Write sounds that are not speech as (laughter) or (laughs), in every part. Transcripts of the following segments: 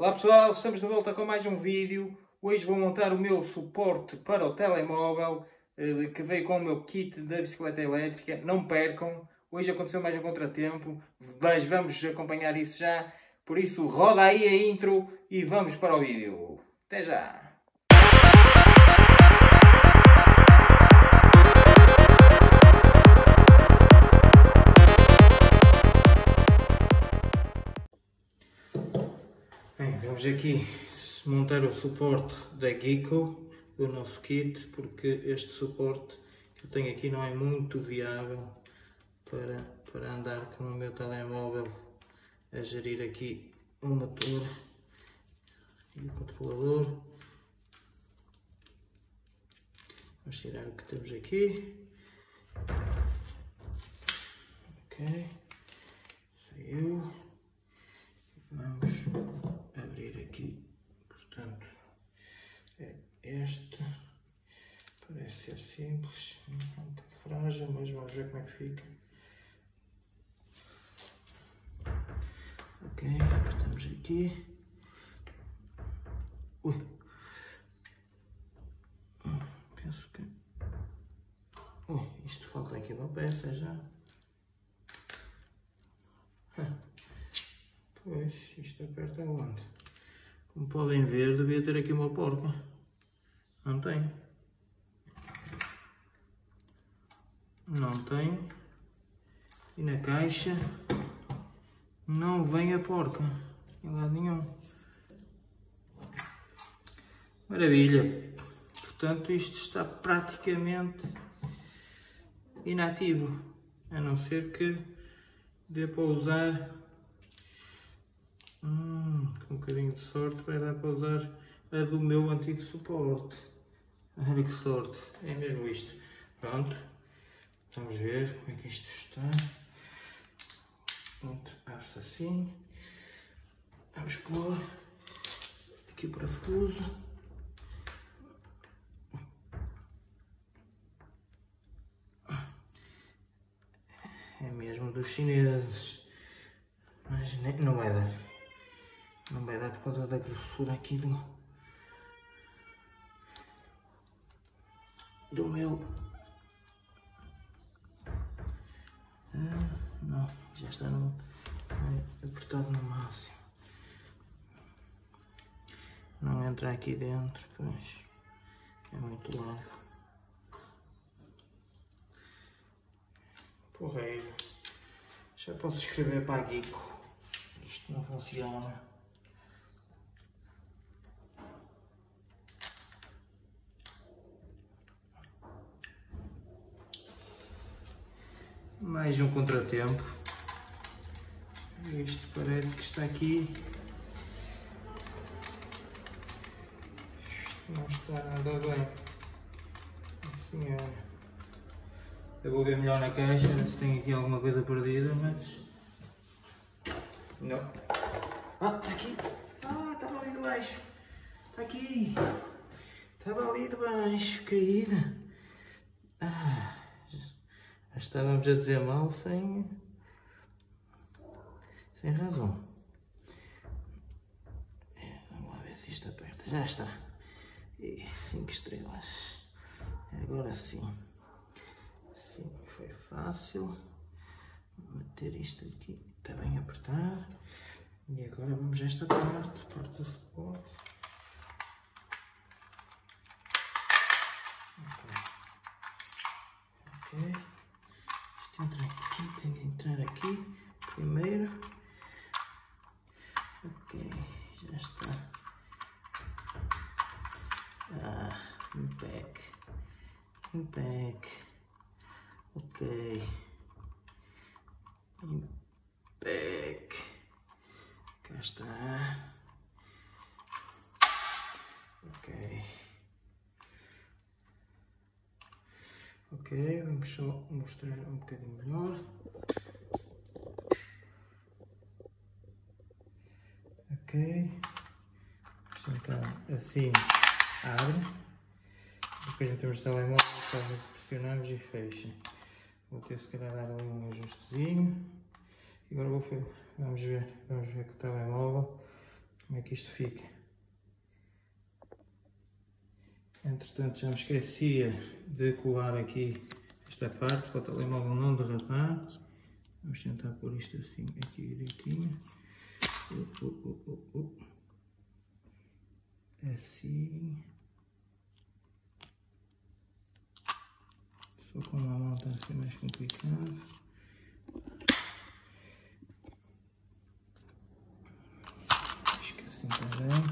Olá pessoal, estamos de volta com mais um vídeo. Hoje vou montar o meu suporte para o telemóvel eh, que veio com o meu kit da bicicleta elétrica. Não percam, hoje aconteceu mais um contratempo, mas vamos acompanhar isso já. Por isso, roda aí a intro e vamos para o vídeo. Até já! Vamos aqui montar o suporte da Geeko do nosso kit, porque este suporte que eu tenho aqui não é muito viável para, para andar com o meu telemóvel a gerir aqui o motor e o controlador. Vamos tirar o que temos aqui. Ok, saiu. Vamos Este parece simples, um bocado frágil, mas vamos ver como é que fica. Ok, apertamos aqui. Ui. Penso que. Ui, isto falta aqui uma peça já. Pois, isto aperta onde? Como podem ver, devia ter aqui uma porca. Não tem. Não tem. E na caixa não vem a porca. Em lado nenhum. Maravilha. Portanto, isto está praticamente inativo. A não ser que dê para usar hum, com um bocadinho de sorte vai dar para usar a do meu antigo suporte. (laughs) Olha que sorte, é mesmo isto. Pronto, vamos ver como é que isto está. Pronto, abre assim. Vamos pôr aqui o parafuso. É mesmo dos chineses. Mas não vai dar. Não vai dar por causa da grossura aqui do, do meu. Ah, não, já está no, apertado no máximo. Não entra aqui dentro, pois é muito largo. Porreiro. Já posso escrever para a Geeko. Isto não funciona. Mais um contratempo. Isto parece que está aqui. Não está nada bem. Olha. Eu vou ver melhor na caixa se tem aqui alguma coisa perdida, mas. Não. Ah, está aqui! Ah, estava ali debaixo! Está aqui! Estava ali debaixo, caída! Ah! Estávamos a dizer mal sem, sem razão. É, vamos lá ver se isto aperta. Já está. E 5 estrelas. Agora sim. Sim, foi fácil. Meter isto aqui. Está bem apertado. E agora vamos a esta parte. Parte do suporte. Ok. Ok entrar aqui, tem que entrar aqui primeiro. Ok, já está. Ah, back. Back. Ok. Back. Cá está. Ok. Ok, vamos só mostrar um bocadinho melhor. Ok. Então, assim abre. Depois metemos o telemóvel, pressionamos e fecha. Vou ter se calhar dar ali um ajustezinho. Agora vou, vamos ver, vamos ver com o telemóvel como é que isto fica. Entretanto já me esquecia de colar aqui esta parte para o telemóvel não derrapar. Vamos tentar pôr isto assim aqui direitinho. Assim. Só com uma mão a ser mais complicado. Acho que assim está bem.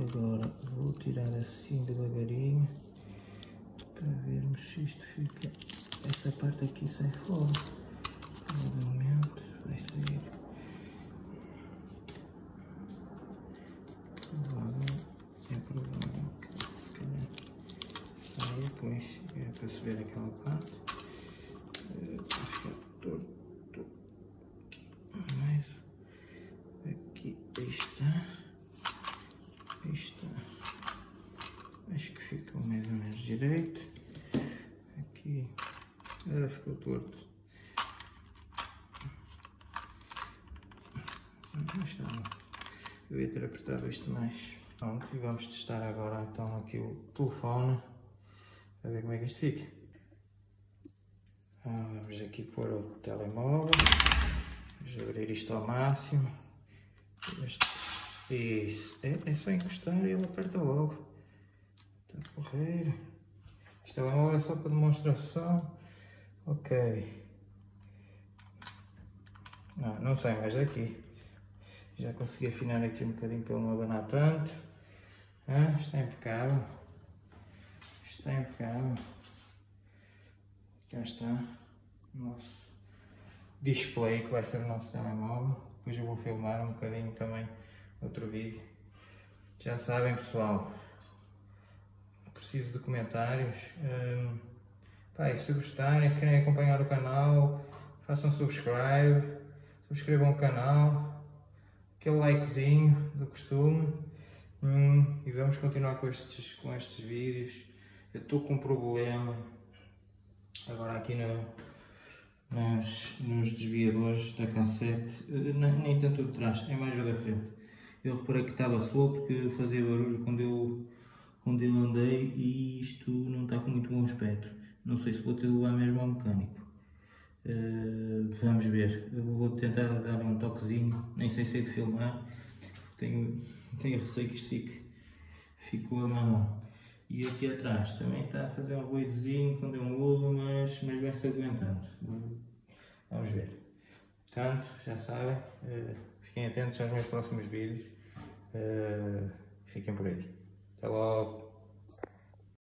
Agora vou tirar assim devagarinho para vermos se isto fica. Essa parte aqui sai fora. Provavelmente vai sair. Provavelmente é provável que se calhar saia depois. É para ver aquela parte. Vai ficar torto aqui. Mais aqui está. Está. Acho que ficou mais ou menos direito. Aqui. Agora ficou torto. está. Eu ia ter apertado isto mais. Pronto, vamos testar agora então aqui o telefone. Para ver como é que isto fica. Ah, vamos aqui pôr o telemóvel. Vamos abrir isto ao máximo. Este, isso. É, é só encostar e ele aperta logo. Está porreiro. Este telemóvel é só para demonstração. Ok. Não, não sei mais daqui. Já consegui afinar aqui um bocadinho para ele não abanar tanto. Ah, está impecável. Está impecável. Cá está o nosso display que vai ser o nosso telemóvel. Depois eu vou filmar um bocadinho também outro vídeo. Já sabem pessoal, preciso de comentários. Um, pá, se gostarem, se querem acompanhar o canal, façam subscribe, subscrevam o canal aquele likezinho do costume hum, e vamos continuar com estes, com estes vídeos. Eu estou com um problema agora aqui no, nos, nos desviadores da cassete, eh, nem tanto de trás, é mais o da frente. Eu reparei que estava solto porque fazia barulho quando eu, quando eu andei e isto não está com muito bom aspecto. Não sei se vou ter de levar mesmo ao mecânico. Uh, vamos ver, eu vou tentar dar um toquezinho, nem sei se é de filmar, tenho, tenho receio que isto fique, ficou a mão. E aqui atrás também está a fazer um ruídozinho quando eu mudo, mas, mas vai-se aguentando. Vamos ver. Portanto, já sabem, uh, fiquem atentos aos meus próximos vídeos. Uh, fiquem por aí. Até logo.